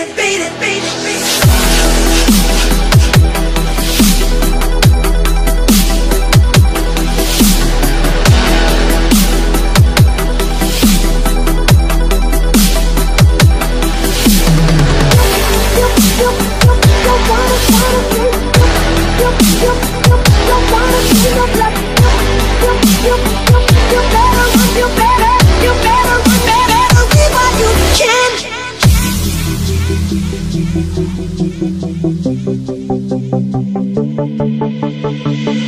it, beat it, beat it, beat it. Thank you.